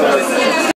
Jose!